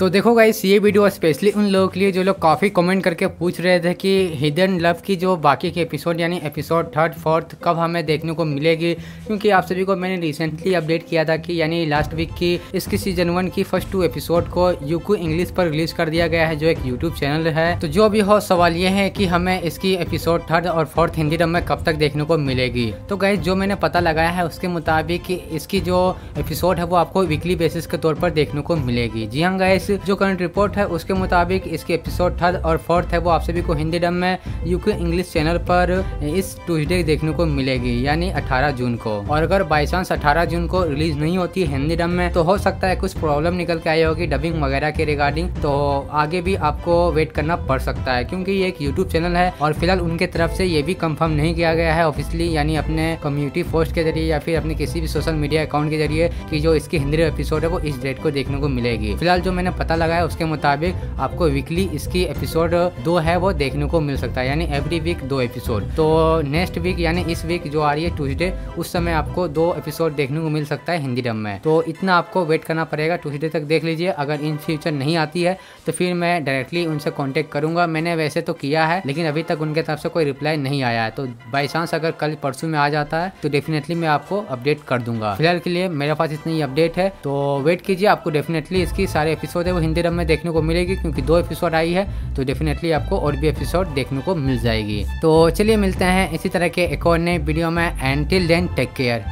तो देखो गाइस ये वीडियो स्पेशली उन लोगों के लिए जो लोग काफ़ी कमेंट करके पूछ रहे थे कि हिडन लव की जो बाकी के एपिसोड यानी एपिसोड थर्ड फोर्थ कब हमें देखने को मिलेगी? क्योंकि आप सभी को मैंने रिसेंटली अपडेट किया था कि, यानी लास्ट वीक की इसकी सीज़न वन की फ़र्स्ट टू एपिसोड को यूकू इंग्लिश पर रिलीज़ कर दिया गया है, जो एक यूट्यूब चैनल है। तो जो भी हो, सवाल ये है कि हमें इसकी एपिसोड थर्ड और फोर्थ हिंदी डब में कब तक देखने को मिलेगी? तो गाइज़ जो मैंने पता लगाया है, उसके मुताबिक इसकी जो एपिसोड है, वो आपको वीकली बेसिस के तौर पर देखने को मिलेगी। जी हाँ जो करंट रिपोर्ट है, उसके मुताबिक इसके एपिसोड थर्ड और फोर्थ है, वो आप सभी को हिंदी डब में यूके इंग्लिश चैनल पर इस ट्यूजडे देखने को मिलेगी, यानी 18 जून को। और अगर बाई चांस अठारह जून को रिलीज़ नहीं होती हिंदी डब में तो हो सकता है कुछ प्रॉब्लम निकल के आई होगी डबिंग वगैरह के रिगार्डिंग तो आगे भी आपको वेट करना पड़ सकता है, क्योंकि ये एक यूट्यूब चैनल है और फ़िलहाल उनके तरफ़ से ये भी कंफर्म नहीं किया गया है ऑफिसली यानी अपने कम्युनिटी पोस्ट के ज़रिए या फिर अपने किसी भी सोशल मीडिया अकाउंट के ज़रिए कि जो इसकी हिंदी एपिसोड है, वो इस डेट को देखने को मिलेगी। फ़िलहाल जो मैंने पता लगाया उसके मुताबिक आपको वीकली इसकी एपिसोड दो है, वो देखने को मिल सकता है, यानी एवरी वीक दो एपिसोड तो नेक्स्ट वीक यानी इस वीक जो आ रही है ट्यूजडे उस समय आपको दो एपिसोड देखने को मिल सकता है हिंदी डब में। तो इतना आपको वेट करना पड़ेगा ट्यूजडे तक देख लीजिए। अगर इन फ्यूचर नहीं आती है तो फिर मैं डायरेक्टली उनसे कॉन्टेक्ट करूँगा। मैंने वैसे तो किया है, लेकिन अभी तक उनके तरफ़ से कोई रिप्लाई नहीं आया है। तो बाई चांस अगर कल परसों में आ जाता है तो डेफिनेटली मैं आपको अपडेट कर दूँगा। फ़िलहाल के लिए मेरे पास इतनी अपडेट है तो वेट कीजिए, आपको डेफिनेटली इसकी सारे एपिसोड है वो हिंदी डब में देखने को मिलेगी क्योंकि दो एपिसोड आई है तो डेफिनेटली आपको और भी एपिसोड देखने को मिल जाएगी। तो चलिए मिलते हैं इसी तरह के एक और नए वीडियो में। And till then take care